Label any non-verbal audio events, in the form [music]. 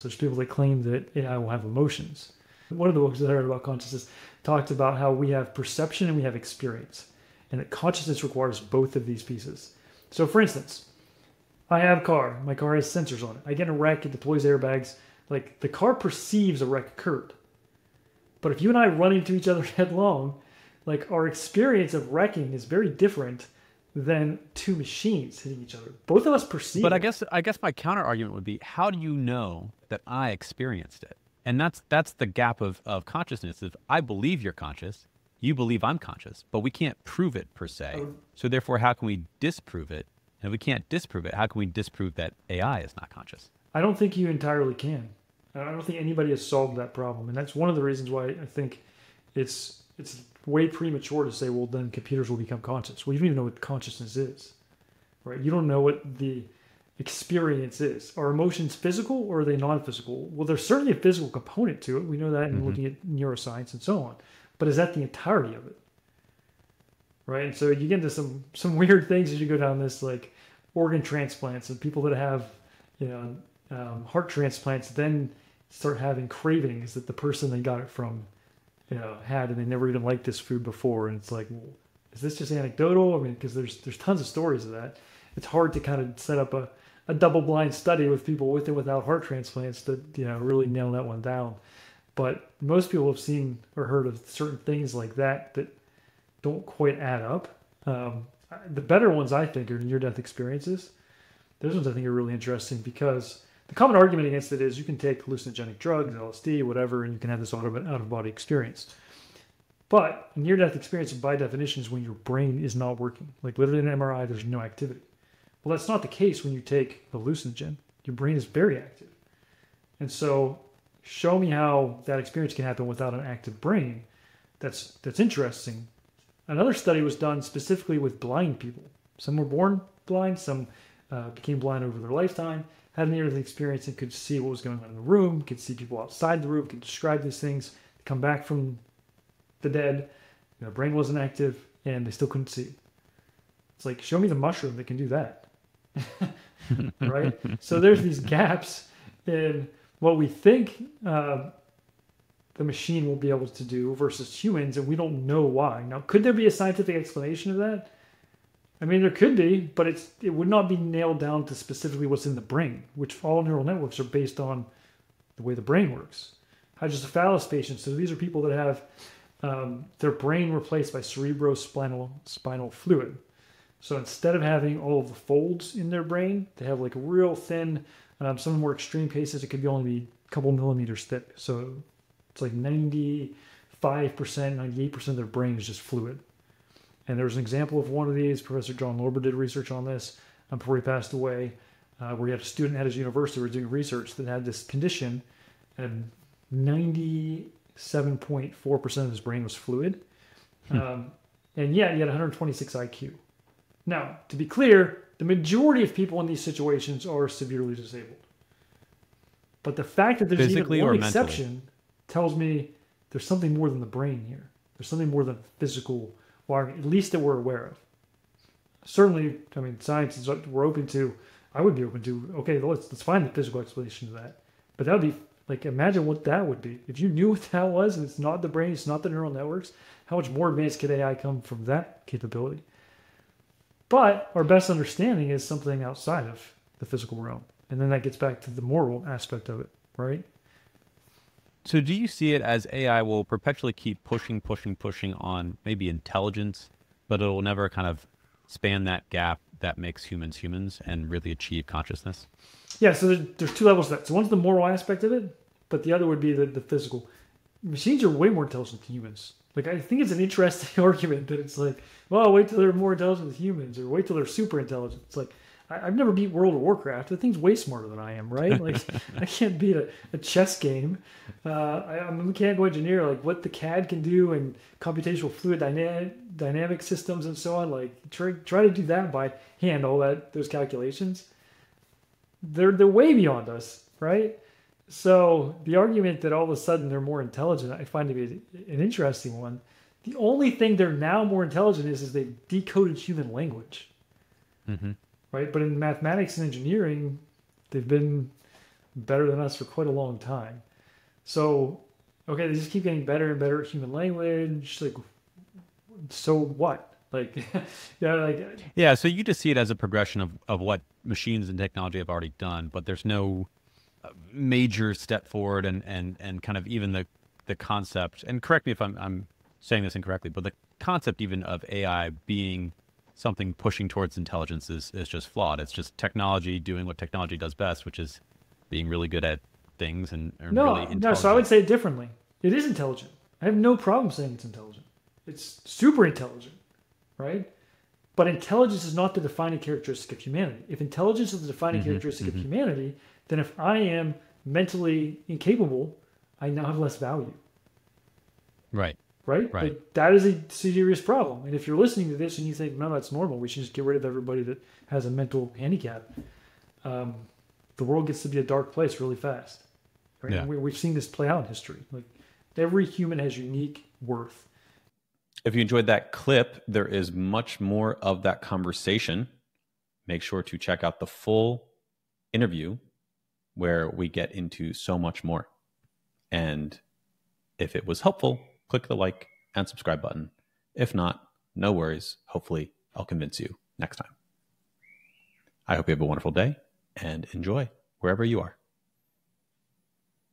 There's people that claim that AI will have emotions. One of the books that I read about consciousness talked about how we have perception and we have experience, and that consciousness requires both of these pieces. So, for instance, I have a car. My car has sensors on it. I get in a wreck, it deploys airbags. Like the car perceives a wreck occurred. But if you and I run into each other [laughs] headlong, like our experience of wrecking is very different than two machines hitting each other. Both of us perceive. But I it. guess I guess my counter argument would be, how do you know that I experienced it? And that's that's the gap of, of consciousness. If I believe you're conscious, you believe I'm conscious, but we can't prove it per se. Oh. So therefore, how can we disprove it? And if we can't disprove it, how can we disprove that AI is not conscious? I don't think you entirely can. I don't think anybody has solved that problem, and that's one of the reasons why I think it's it's way premature to say, well, then computers will become conscious. Well, you don't even know what consciousness is, right? You don't know what the experience is. Are emotions physical or are they non-physical? Well, there's certainly a physical component to it. We know that in Mhm. looking at neuroscience and so on. But is that the entirety of it? Right. And so you get into some some [laughs] weird things as you go down this like organ transplants and people that have you know um, heart transplants then start having cravings that the person they got it from you know had and they never even liked this food before. And it's like is this just anecdotal? I mean because there's there's tons of stories of that. It's hard to kind of set up a, a double blind study with people with and without heart transplants to you know really nail that one down. But most people have seen or heard of certain things like that that don't quite add up. Um, the better ones i think are near death experiences. Those ones i think are really interesting because the common argument against it is you can take hallucinogenic drugs, LSD, whatever, and you can have this out of body experience. But near death experience, by definition, is when your brain is not working. Like literally in an MRI, there's no activity. Well, that's not the case when you take the hallucinogen. Your brain is very active. And so, show me how that experience can happen without an active brain. That's that's interesting. Another study was done specifically with blind people. Some were born blind, some uh, became blind over their lifetime had a near death experience and could see what was going on in the room, could see people outside the room, could describe these things, come back from the dead, their brain wasn't active, and they still couldn't see. It's like, show me the mushroom that can do that. [laughs] right? so there's these gaps in what we think uh, the machine will be able to do versus humans, and we don't know why. Now, could there be a scientific explanation of that? I mean, there could be, but it's it would not be nailed down to specifically what's in the brain, which all neural networks are based on the way the brain works. Hydrocephalus patients, so these are people that have um, their brain replaced by cerebrospinal spinal fluid. So instead of having all of the folds in their brain, they have like a real thin. Um, some of the more extreme cases, it could be only be a couple millimeters thick. So it's like 95%, 98% of their brain is just fluid. And there's an example of one of these. Professor John Lorber did research on this um, before he passed away, uh, where he had a student at his university who was doing research that had this condition, and 97.4% of his brain was fluid. Um, and yet he had 126 IQ. Now, to be clear, the majority of people in these situations are severely disabled. But the fact that there's Physically even one mentally? exception tells me there's something more than the brain here. There's something more than physical wiring, at least that we're aware of. Certainly, I mean, science is what we're open to. I would be open to. Okay, let's let's find the physical explanation of that. But that would be like imagine what that would be if you knew what [laughs] that was, and it's not the brain, it's not the neural networks. How much more advanced could AI come from that capability? But our best understanding is something outside of the physical realm, and then that gets back to the moral aspect of it, right? So do you see it as AI will perpetually keep pushing, pushing, pushing on maybe intelligence, but it will never kind of span that gap that makes humans humans and really achieve consciousness? Yeah, so there's, there's two levels to that. So one's the moral aspect of it, but the other would be the, the physical. Machines are way more intelligent than humans. Like I think it's an interesting [laughs] argument that it's like, well, wait till they're more intelligent than humans, or wait till they're super intelligent. It's like I, I've never beat World of Warcraft. The thing's way smarter than I am, right? [laughs] Like I can't beat a, a chess game. Uh, I, I'm a mechanical engineer. Like what the CAD can do and computational fluid dynamic dynamic systems and so on. Like try try to do that by hand, all that those calculations. They're they're way beyond us, right? So the argument that all of a sudden they're more intelligent, I find to be an interesting one. The only thing they're now more intelligent is is they've decoded human language, Mm-hmm. Right? But in mathematics and engineering, they've been better than us for quite a long time. So, okay, they just keep getting better and better at human language. Like, so what? Like, [laughs] yeah, like yeah. So you just see it as a progression of of what machines and technology have already done, but there's no uh, major step forward and and and kind of even the the concept. And correct me if I'm I'm saying this incorrectly, but the concept even of AI being something pushing towards intelligence is, is just flawed. It's just technology doing what technology does best, which is being really good at things and no, really no. So I would say it differently. It is intelligent. I have no problem saying it's intelligent. It's super intelligent, right? But intelligence is not the defining characteristic of humanity. If intelligence is the defining mm-hmm, characteristic mm-hmm. of humanity, then if I am mentally incapable, I now have less value. Right right? Right. Like, that is a serious problem. And if you're listening to this and you think, no, that's normal, we should just get rid of everybody that has a mental handicap, um, the world gets to be a dark place really fast. Right? Yeah. We, we've seen this play out in history. Like every human has unique worth. If you enjoyed that clip, there is much more of that conversation. Make sure to check out the full interview where we get into so much more. And if it was helpful, click the like and subscribe button. If not, no worries. Hopefully, I'll convince you next time. I hope you have a wonderful day and enjoy wherever you are.